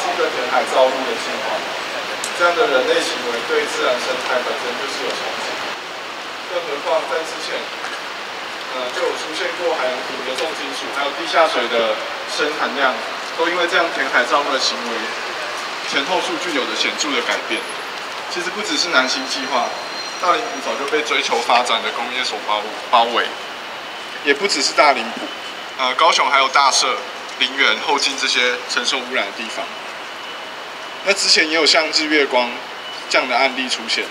新的填海造陆的计划。这样的人类行为对自然生态本身就是有冲击。更何况在之前，呃，就有出现过海洋土的重金属，还有地下水的砷含量，都因为这样填海造陆的行为，前后数据有着显著的改变。其实不只是南星计划，大林埔早就被追求发展的工业所包包围，也不只是大林埔。呃，高雄还有大社、林园、后进这些承受污染的地方。那之前也有像日月光这样的案例出现。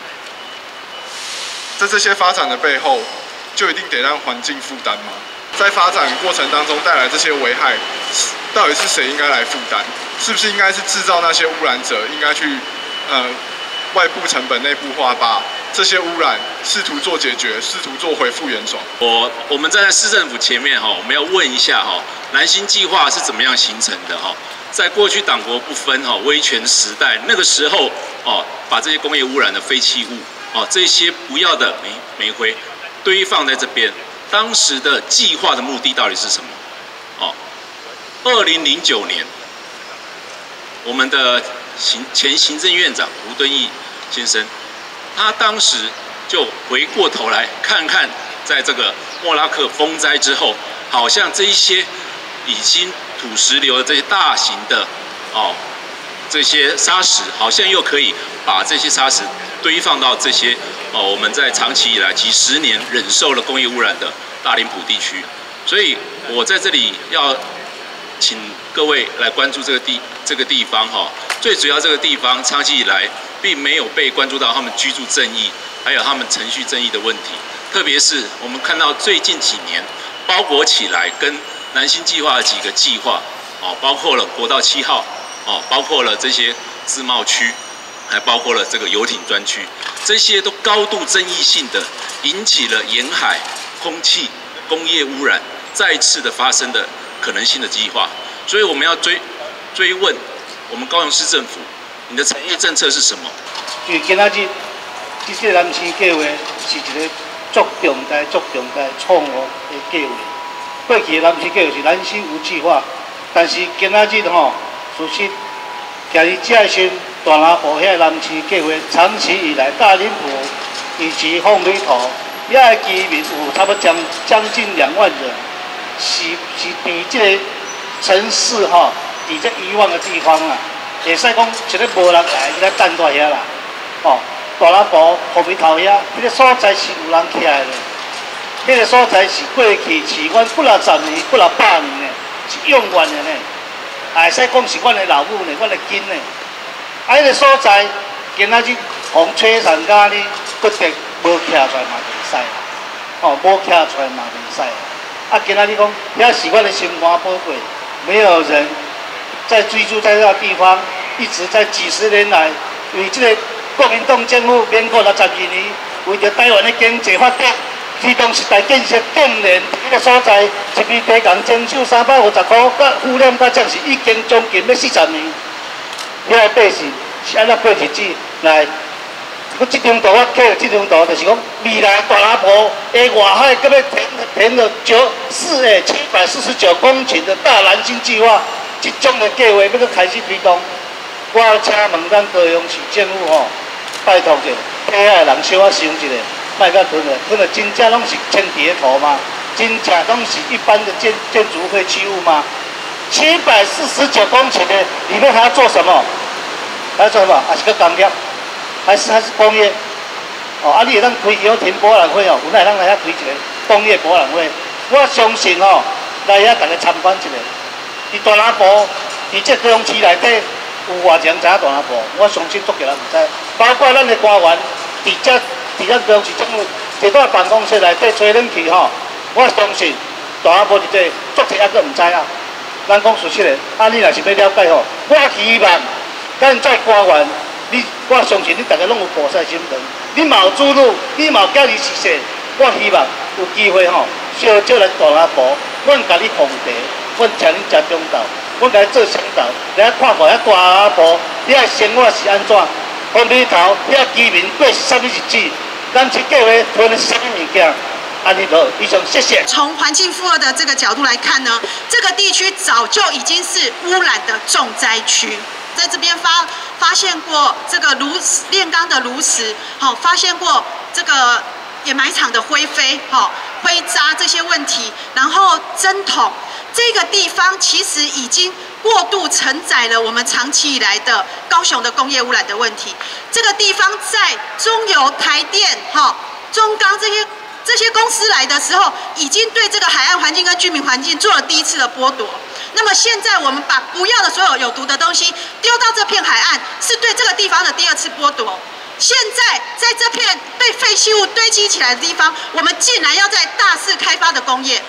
在这些发展的背后，就一定得让环境负担吗？在发展过程当中带来这些危害，到底是谁应该来负担？是不是应该是制造那些污染者应该去呃外部成本内部化，吧这些污染试图做解决，试图做回复原状。我我们站在市政府前面哈，我们要问一下哈，南新计划是怎么样形成的哈？在过去党国不分哈威权时代，那个时候哦，把这些工业污染的废弃物哦，这些不要的煤煤灰堆放在这边，当时的计划的目的到底是什么？哦，二零零九年，我们的行前行政院长吴敦义先生。他当时就回过头来看看，在这个莫拉克风灾之后，好像这一些已经土石流的这些大型的哦这些沙石，好像又可以把这些沙石堆放到这些哦我们在长期以来几十年忍受了工业污染的大林埔地区。所以我在这里要请各位来关注这个地这个地方哈，最主要这个地方长期以来。并没有被关注到他们居住正义，还有他们程序正义的问题。特别是我们看到最近几年包裹起来跟南新计划的几个计划，哦，包括了国道七号，哦，包括了这些自贸区，还包括了这个游艇专区，这些都高度争议性的，引起了沿海空气工业污染再次的发生的可能性的计划。所以我们要追追问我们高雄市政府。你的产业政策是什么？就今仔日，这个南星计划是一个足重大、足重大错误的计划。过去的南星计划是南星无计划，但是今仔日吼，事实，今日这些大南部遐南星计划，长期以来大林埔以及凤尾头遐居民有差不多将将近两万人，是是比这个城市吼，伫这遗忘的地方啊。会使讲一个无人来，伊来等在遐啦。哦，大喇埔后面头遐，迄个所在是有人徛的。迄个所在是过去是阮不老十年、不老百年的，是永远的呢。会使讲是阮的老母呢，阮的根呢。啊，迄个所在今仔日风吹散家呢，决定无徛出来嘛袂使啦。哦，无徛出来嘛袂使。啊，今仔日讲遐是阮的心肝宝贝，没有人。在居住在这个地方，一直在几十年来，为这个国民党政府民国六十二年，为着台湾的经济发展，推动时代建设建联这个所在，一笔地共征收三百五十块，甲付量甲将是已经将近要四十年。遐百姓是安怎过日子来？我这张图我刻这张图，就是讲未来大拉坡的外海，搁要填填了九四诶七百四十九公顷的大蓝星计划。这种的计划要搁开始推动，我请问咱高雄市政府吼，拜托者，底下人小可想一下，卖甲吞了，吞了真正拢是天地的土吗？真正拢是一般的建建筑废弃物吗？七百四十九公顷的里面还要做什么？还要做什么？还是个工业？还是还是工业？哦，啊，你会当开游艇博览会哦，有哪会当来遐开一个工业博览会？我相信哦，来遐大家参观一下。伫大南埔，伫这高雄市内底有偌强查大南埔，我相信足多人毋知。包括咱的官员，伫这伫咱高雄市政府一在办公室内底吹冷气吼，我相信大南埔伫这足多还佫毋知啊。咱讲事实的，啊，你若是要了解吼，我希望咱在官员，你我相信你大家拢有菩萨心肠，你有注入，你有家己实，我希望有机会吼，小少来大南埔，阮甲你奉茶。我请恁食中昼，我甲你做先导，你来看看遐大阿婆，你遐生活是安怎？红米头遐居民过是啥物日子？咱去计划分啥物物件？安尼好，以上谢谢。从环境负荷的这个角度来看呢，这个地区早就已经是污染的重灾区。在这边发发现过这个炉炼钢的炉石，好，发现过这个掩埋场的灰飞，好，灰渣这些问题，然后针筒这个地方其实已经过度承载了我们长期以来的高雄的工业污染的问题。这个地方在中油、台电、哈中钢这些这些公司来的时候，已经对这个海岸环境跟居民环境做了第一次的剥夺。那么现在我们把不要的所有有毒的东西丢到这片海岸，是对这个地方的第二次剥夺。现在在这片被废弃物堆积起来的地方，我们竟然要在大肆开发的工业，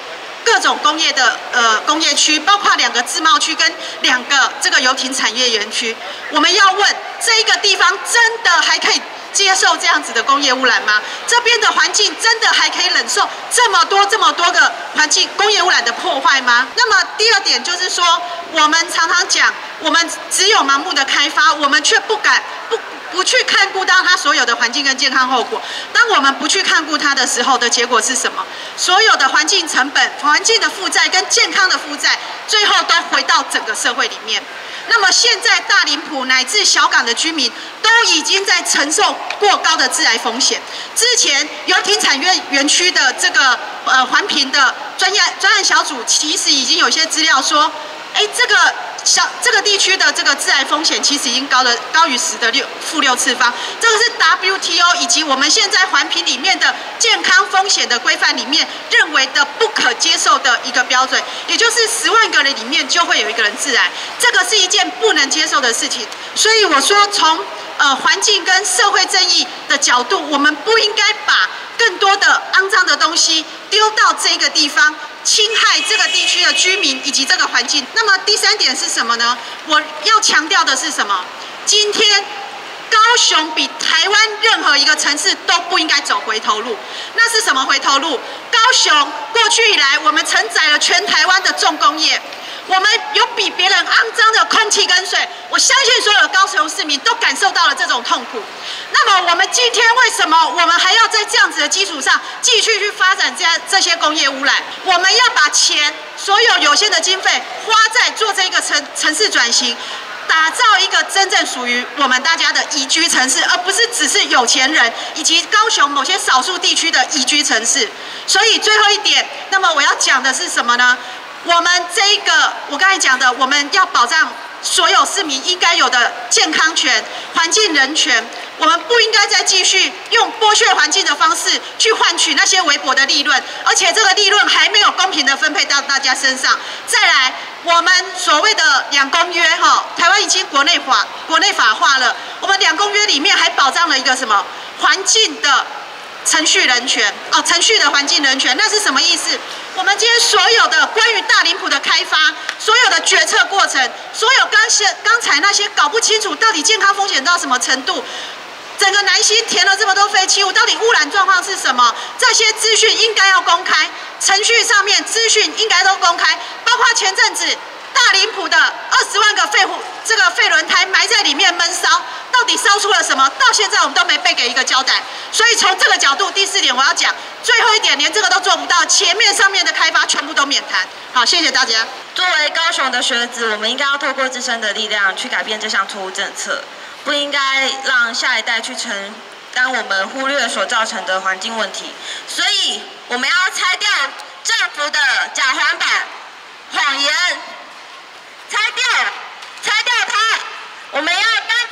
各种工业的呃工业区，包括两个自贸区跟两个这个游艇产业园区，我们要问这一个地方真的还可以？接受这样子的工业污染吗？这边的环境真的还可以忍受这么多、这么多个环境工业污染的破坏吗？那么第二点就是说，我们常常讲，我们只有盲目的开发，我们却不敢不不去看顾到它所有的环境跟健康后果。当我们不去看顾它的时候的结果是什么？所有的环境成本、环境的负债跟健康的负债，最后都回到整个社会里面。那么现在大林埔乃至小港的居民都已经在承受过高的致癌风险。之前游艇产业园区的这个呃环评的专业专案小组，其实已经有些资料说，哎，这个。小这个地区的这个致癌风险其实已经高了高于十的六负六次方，这个是 WTO 以及我们现在环评里面的健康风险的规范里面认为的不可接受的一个标准，也就是十万个人里面就会有一个人致癌，这个是一件不能接受的事情。所以我说，从呃环境跟社会正义的角度，我们不应该把更多的肮脏的东西丢到这个地方。侵害这个地区的居民以及这个环境。那么第三点是什么呢？我要强调的是什么？今天高雄比台湾任何一个城市都不应该走回头路。那是什么回头路？高雄过去以来，我们承载了全台湾的重工业。我们有比别人肮脏的空气跟水，我相信所有的高雄市民都感受到了这种痛苦。那么我们今天为什么我们还要在这样子的基础上继续去发展这样这些工业污染？我们要把钱所有有限的经费花在做这个城城市转型，打造一个真正属于我们大家的宜居城市，而不是只是有钱人以及高雄某些少数地区的宜居城市。所以最后一点，那么我要讲的是什么呢？我们这一个，我刚才讲的，我们要保障所有市民应该有的健康权、环境人权，我们不应该再继续用剥削环境的方式去换取那些微薄的利润，而且这个利润还没有公平的分配到大家身上。再来，我们所谓的两公约，哈，台湾已经国内法国内法化了，我们两公约里面还保障了一个什么环境的。程序人权哦，程序的环境人权，那是什么意思？我们今天所有的关于大林埔的开发，所有的决策过程，所有刚些刚才那些搞不清楚到底健康风险到什么程度，整个南溪填了这么多废弃物，到底污染状况是什么？这些资讯应该要公开，程序上面资讯应该都公开，包括前阵子。大林埔的二十万个废这个废轮胎埋在里面闷烧，到底烧出了什么？到现在我们都没被给一个交代。所以从这个角度，第四点我要讲，最后一点连这个都做不到，前面上面的开发全部都免谈。好，谢谢大家。作为高雄的学子，我们应该要透过自身的力量去改变这项错误政策，不应该让下一代去承担我们忽略所造成的环境问题。所以我们要拆掉政府的假环板、谎言。拆掉拆掉它，我们要干。